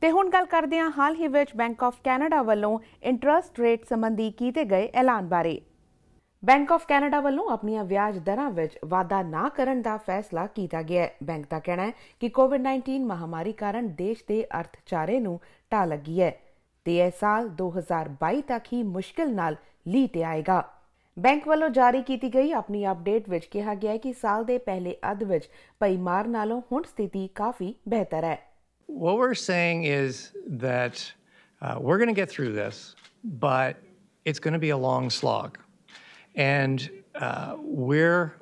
ਤੇ ਹੁਣ ਗੱਲ ਕਰਦੇ ਹਾਂ ਹਾਲ ਹੀ ਵਿੱਚ ਬੈਂਕ ਆਫ ਕੈਨੇਡਾ ਵੱਲੋਂ ਇੰਟਰਸਟ ਰੇਟ ਸੰਬੰਧੀ ਕੀਤੇ ਗਏ ਐਲਾਨ ਬਾਰੇ। ਬੈਂਕ ਆਫ ਕੈਨੇਡਾ ਵੱਲੋਂ ਆਪਣੀਆਂ ਵਿਆਜ ਦਰਾਂ ਵਿੱਚ ਵਾਧਾ ਨਾ ਕਰਨ ਦਾ ਫੈਸਲਾ ਕੀਤਾ ਗਿਆ ਹੈ। ਬੈਂਕ ਦਾ ਕਹਿਣਾ ਹੈ ਕਿ ਕੋਵਿਡ-19 ਮਹਾਮਾਰੀ ਕਾਰਨ ਦੇਸ਼ ਦੇ ਅਰਥਚਾਰੇ ਨੂੰ ਢਾ ਲੱਗੀ ਹੈ ਤੇ ਇਹ ਸਾਲ 2022 ਤੱਕ ਹੀ ਮੁਸ਼ਕਿਲ ਨਾਲ ਲੀ ਤੇ ਆਏਗਾ। ਬੈਂਕ ਵੱਲੋਂ ਜਾਰੀ ਕੀਤੀ ਗਈ ਆਪਣੀ ਅਪਡੇਟ ਵਿੱਚ ਕਿਹਾ ਗਿਆ ਹੈ ਕਿ ਸਾਲ ਦੇ ਪਹਿਲੇ ਅੱਧ ਵਿੱਚ ਪਈ ਮਾਰ ਨਾਲੋਂ ਹੁਣ ਸਥਿਤੀ ਕਾਫੀ ਬਿਹਤਰ ਹੈ। What we're saying is that uh, we're going to get through this, but it's going to be a long slog. And uh, we're,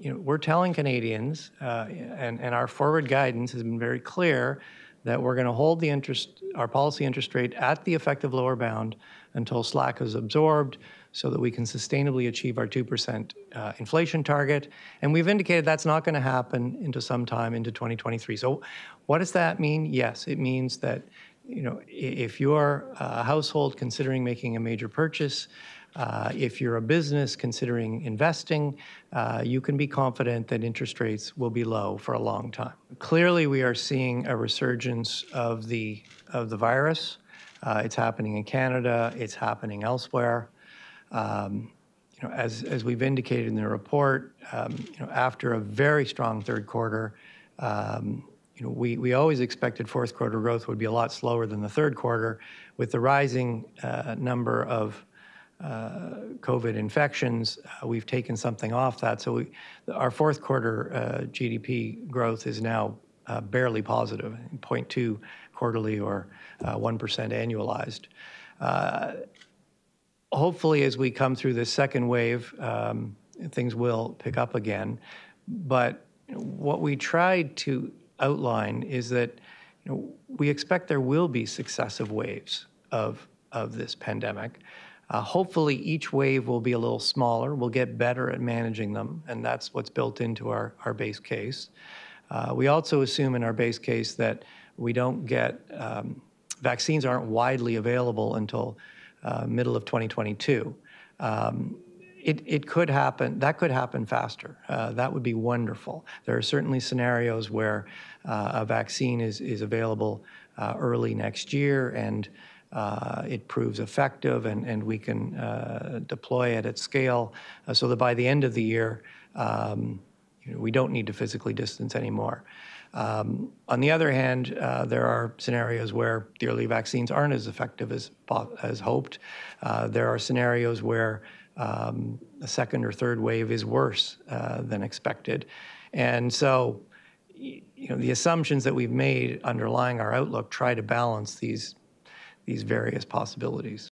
you know, we're telling Canadians, uh, and, and our forward guidance has been very clear that we're going to hold the interest, our policy interest rate at the effective lower bound until slack is absorbed so that we can sustainably achieve our 2% uh, inflation target. And we've indicated that's not going to happen into some time into 2023. So what does that mean? Yes, it means that you know, if you're a household considering making a major purchase, uh, if you're a business considering investing, uh, you can be confident that interest rates will be low for a long time. Clearly, we are seeing a resurgence of the of the virus. Uh, it's happening in Canada. It's happening elsewhere. Um, you know, as as we've indicated in the report, um, you know, after a very strong third quarter. Um, you know, we, we always expected fourth quarter growth would be a lot slower than the third quarter. With the rising uh, number of uh, COVID infections, uh, we've taken something off that. So we, our fourth quarter GDP growth is now barely positive, 0.2 quarterly or 1% annualized. hopefully, as we come through this second wave, um, things will pick up again. But what we tried to outline is that you know, we expect there will be successive waves of, of this pandemic. Uh, hopefully, each wave will be a little smaller. We'll get better at managing them, and that's what's built into our, our base case. Uh, we also assume in our base case that we don't get um, vaccines aren't widely available until uh, middle of 2022. Um, it, it could happen, that could happen faster. Uh, that would be wonderful. There are certainly scenarios where uh, a vaccine is, is available uh, early next year and uh, it proves effective and, and we can uh, deploy it at scale uh, so that by the end of the year, um, you know, we don't need to physically distance anymore. Um, on the other hand, uh, there are scenarios where the early vaccines aren't as effective as, as hoped. Uh, there are scenarios where um, a second or third wave is worse uh, than expected. And so, you know, the assumptions that we've made underlying our outlook try to balance these, these various possibilities.